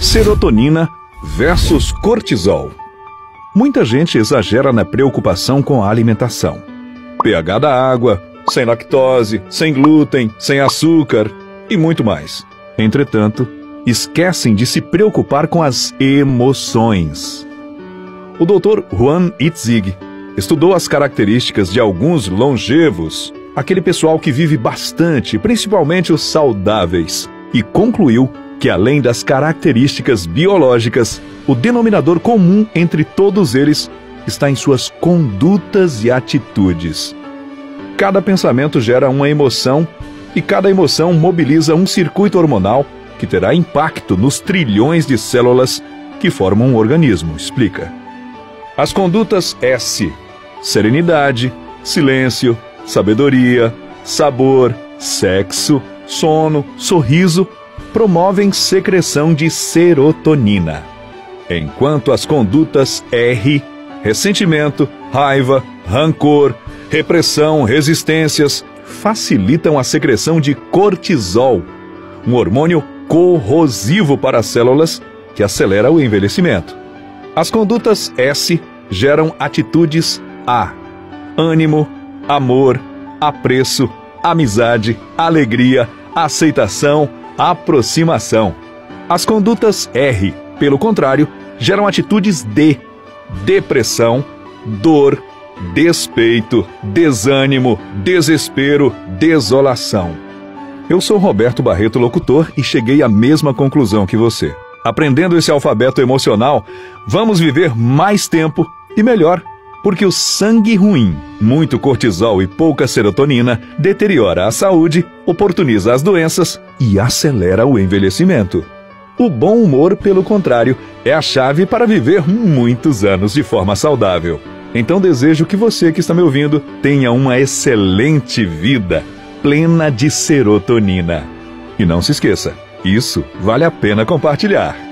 Serotonina versus cortisol. Muita gente exagera na preocupação com a alimentação. pH da água, sem lactose, sem glúten, sem açúcar e muito mais. Entretanto, esquecem de se preocupar com as emoções. O Dr. Juan Itzig estudou as características de alguns longevos, aquele pessoal que vive bastante, principalmente os saudáveis, e concluiu que além das características biológicas, o denominador comum entre todos eles está em suas condutas e atitudes. Cada pensamento gera uma emoção e cada emoção mobiliza um circuito hormonal que terá impacto nos trilhões de células que formam um organismo, explica. As condutas S: serenidade, silêncio, sabedoria, sabor, sexo, sono, sorriso promovem secreção de serotonina. Enquanto as condutas R, ressentimento, raiva, rancor, repressão, resistências, facilitam a secreção de cortisol, um hormônio corrosivo para as células que acelera o envelhecimento. As condutas S geram atitudes A: ânimo, amor, apreço, amizade, alegria, aceitação, aproximação. As condutas R, pelo contrário, geram atitudes D: depressão, dor, despeito, desânimo, desespero, desolação. Eu sou Roberto Barreto, locutor, e cheguei à mesma conclusão que você. Aprendendo esse alfabeto emocional, vamos viver mais tempo e melhor porque o sangue ruim, muito cortisol e pouca serotonina deteriora a saúde, oportuniza as doenças e acelera o envelhecimento. O bom humor, pelo contrário, é a chave para viver muitos anos de forma saudável. Então desejo que você que está me ouvindo tenha uma excelente vida, plena de serotonina. E não se esqueça, isso vale a pena compartilhar.